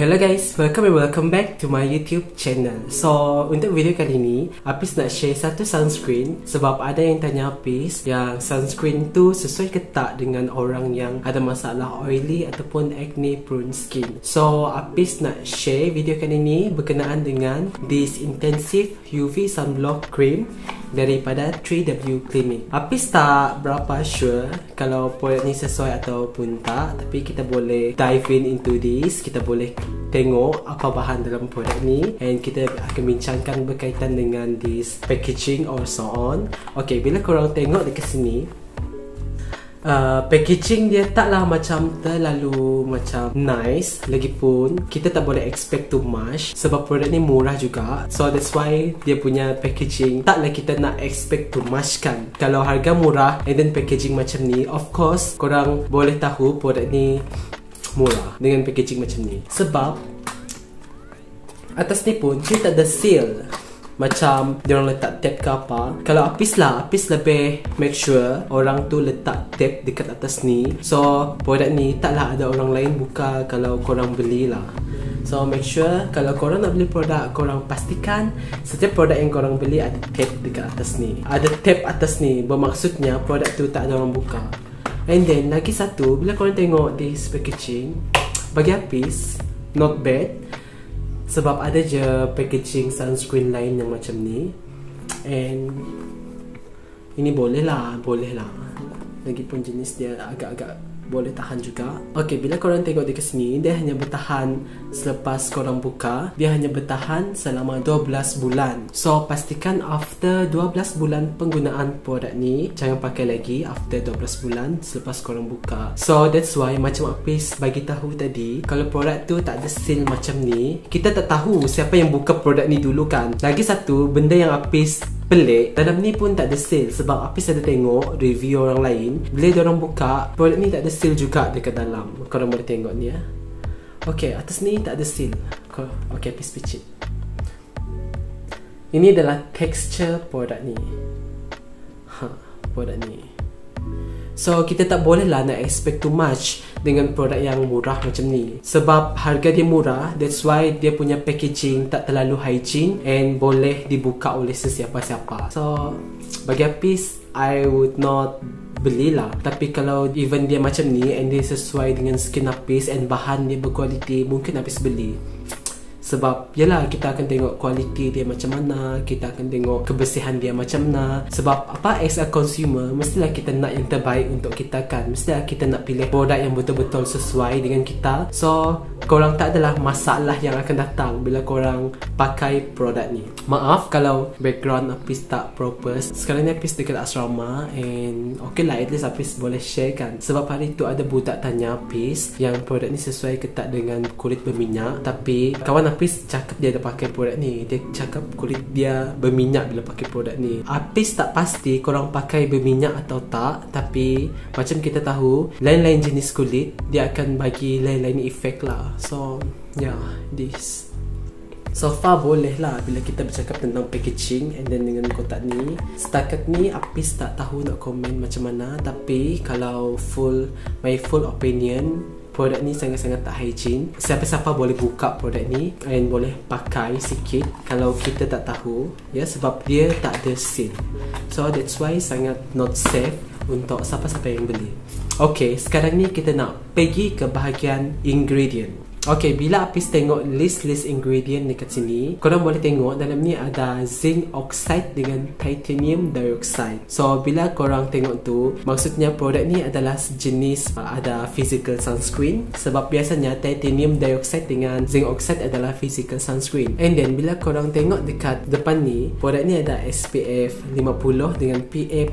Hello guys, welcome and welcome back to my YouTube channel. So, untuk video kali ni, Apis nak share satu sunscreen sebab ada yang tanya Apis yang sunscreen tu sesuai ke tak dengan orang yang ada masalah oily ataupun acne prone skin. So, Apis nak share video kali ni berkenaan dengan this intensive UV sunblock cream daripada 3W Clinic. Apis tak berapa sure kalau produk ni sesuai ataupun tak, tapi kita boleh dive in into this, kita boleh tengok apa bahan dalam produk ni and kita akan bincangkan berkaitan dengan this packaging or so on. Okay, bila korang tengok dekat sini, Uh, packaging dia taklah macam terlalu macam nice. Lagipun kita tak boleh expect too much sebab produk ni murah juga. So that's why dia punya packaging taklah kita nak expect too much kan. Kalau harga murah and then packaging macam ni of course korang boleh tahu produk ni murah dengan packaging macam ni. Sebab atas ni pun tak ada seal macam dia orang letak tape ke apa kalau apis lah apis lebih make sure orang tu letak tape dekat atas ni so produk ni taklah ada orang lain buka kalau korang beli lah So make sure kalau korang nak beli produk korang pastikan setiap produk yang korang beli ada tape dekat atas ni. Ada tape atas ni bermaksudnya produk tu tak ada orang buka. And then lagi satu bila korang tengok this packaging bagi Apis not bad sebab ada je packaging sunscreen lain yang macam ni. And Ini boleh lah, boleh lah. Lagipun jenis dia agak-agak boleh tahan juga. Okay, bila korang tengok di sini Dia hanya bertahan selepas korang buka. Dia hanya bertahan selama 12 bulan. So, pastikan after 12 bulan penggunaan produk ni Jangan pakai lagi after 12 bulan selepas korang buka. So, that's why macam Apis bagi tahu tadi Kalau produk tu tak ada seal macam ni Kita tak tahu siapa yang buka produk ni dulu kan. Lagi satu, benda yang Apis pelik Dalam ni pun tak ada seal Sebab Apis ada tengok review orang lain Bila dia orang buka Produk ni tak ada seal juga dekat dalam Korang boleh tengok ni ya. Okay, atas ni tak ada seal Okay, Apis picit Ini adalah texture produk ni. Ha, produk ni So kita tak boleh lah nak expect too much dengan produk yang murah macam ni. Sebab harga dia murah That's why dia punya packaging tak terlalu hygiene And boleh dibuka oleh sesiapa-siapa. So bagi Apis I would not belilah. Tapi kalau even dia macam ni And dia sesuai dengan skin Apis And bahan dia berkualiti Mungkin Apis beli sebab yalah kita akan tengok kualiti dia macam mana Kita akan tengok kebersihan dia macam mana. Sebab apa as a consumer Mestilah kita nak yang terbaik untuk kita kan. Mestilah kita nak pilih produk yang betul-betul sesuai dengan kita. So korang tak adalah masalah yang akan datang Bila korang pakai produk ni. Maaf kalau background Apis tak proper. Sekarang ni Apis dekat asrama And okay lah at least Apis boleh share kan. Sebab hari tu ada budak tanya Apis Yang produk ni sesuai ke tak dengan kulit berminyak. Tapi kawan Apis Apis cakap dia ada pakai produk ni. Dia cakap kulit dia berminyak bila pakai produk ni. Apis tak pasti korang pakai berminyak atau tak Tapi macam kita tahu Lain-lain jenis kulit Dia akan bagi lain-lain efek lah. So yeah this. So far boleh lah bila kita bercakap tentang packaging and then dengan kotak ni. Setakat ni Apis tak tahu nak komen macam mana Tapi kalau full, my full opinion produk ni sangat-sangat tak hygiene. Siapa-siapa boleh buka produk ni and boleh pakai sikit kalau kita tak tahu ya sebab dia tak ada seal so that's why sangat not safe untuk siapa-siapa yang beli. Okay, sekarang ni kita nak pergi ke bahagian ingredient Okay, bila Apis tengok list-list ingredient dekat sini Korang boleh tengok dalam ni ada zinc oxide dengan titanium dioxide. So, bila korang tengok tu Maksudnya produk ni adalah jenis uh, ada physical sunscreen. Sebab biasanya titanium dioxide dengan zinc oxide adalah physical sunscreen. And then, bila korang tengok dekat depan ni Produk ni ada SPF 50 dengan PA++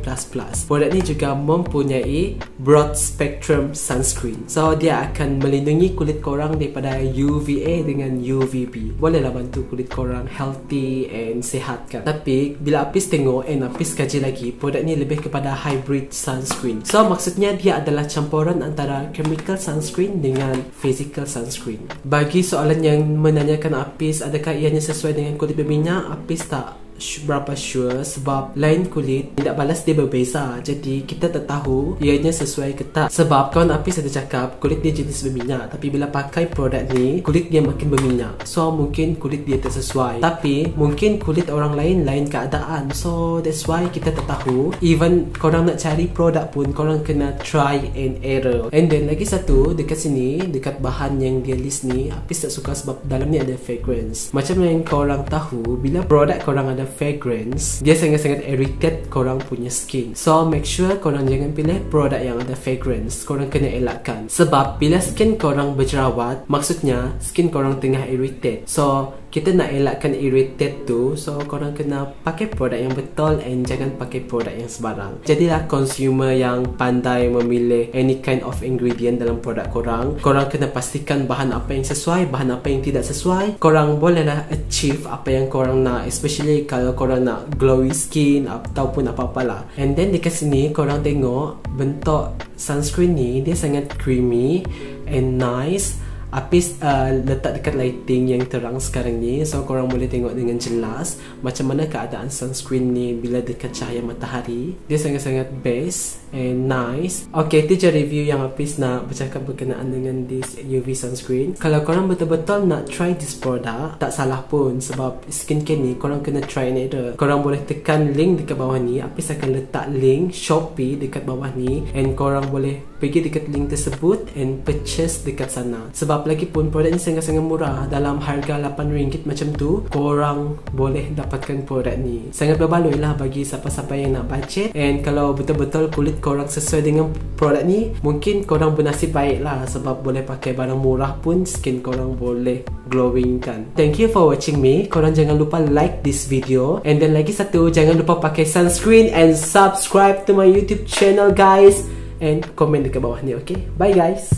Produk ni juga mempunyai broad spectrum sunscreen. So, dia akan melindungi kulit korang daripada daripada UVA dengan UVB Bolehlah bantu kulit korang healthy and sehat kan? Tapi bila Apis tengok and Apis kaji lagi Produk ni lebih kepada hybrid sunscreen. So maksudnya dia adalah campuran antara chemical sunscreen dengan physical sunscreen. Bagi soalan yang menanyakan Apis Adakah ianya sesuai dengan kulit berminyak? Apis tak berapa sure sebab lain kulit tidak balas dia berbeza. Jadi kita tak tahu ianya sesuai ke tak. Sebab kawan Apis ada cakap kulit dia jenis berminyak tapi bila pakai produk ni kulit dia makin berminyak. So mungkin kulit dia tak sesuai. Tapi mungkin kulit orang lain lain keadaan. So that's why kita tak tahu. Even korang nak cari produk pun korang kena try and error. And then lagi satu dekat sini dekat bahan yang dia list ni Apis tak suka sebab dalam ni ada fragrance. Macam yang korang tahu bila produk korang ada fragrance dia sangat-sangat irritate korang punya skin. So make sure korang jangan pilih produk yang ada fragrance. Korang kena elakkan. Sebab bila skin korang berjerawat maksudnya skin korang tengah irritate so kita nak elakkan irritate tu so korang kena pakai produk yang betul and jangan pakai produk yang sebarang jadilah consumer yang pandai memilih any kind of ingredient dalam produk korang. Korang kena pastikan bahan apa yang sesuai bahan apa yang tidak sesuai. Korang bolehlah achieve apa yang korang nak especially kalau korang nak glowy skin ataupun apa-apalah and then dekat sini korang tengok bentuk sunscreen ni dia sangat creamy and nice Apis uh, letak dekat lighting yang terang sekarang ni. So korang boleh tengok dengan jelas Macam mana keadaan sunscreen ni bila dekat cahaya matahari. Dia sangat-sangat best and nice. Okay, itu je review yang Apis nak bercakap berkenaan dengan this UV sunscreen. Kalau korang betul-betul nak try this product Tak salah pun sebab skincare ni korang kena try ni ada. Korang boleh tekan link dekat bawah ni. Apis akan letak link Shopee dekat bawah ni And korang boleh pergi dekat link tersebut And purchase dekat sana. Sebab lagi pun produk ni sangat-sangat murah. Dalam harga RM8 macam tu korang boleh dapatkan produk ni. Sangat berbaloi lah bagi siapa-siapa yang nak budget. And kalau betul-betul kulit korang sesuai dengan produk ni mungkin korang bernasib baik lah. Sebab boleh pakai barang murah pun skin korang boleh glowing kan thank you for watching me. Korang jangan lupa like this video. And then lagi satu jangan lupa pakai sunscreen and subscribe to my youtube channel guys and comment dekat bawah ni okay? Bye guys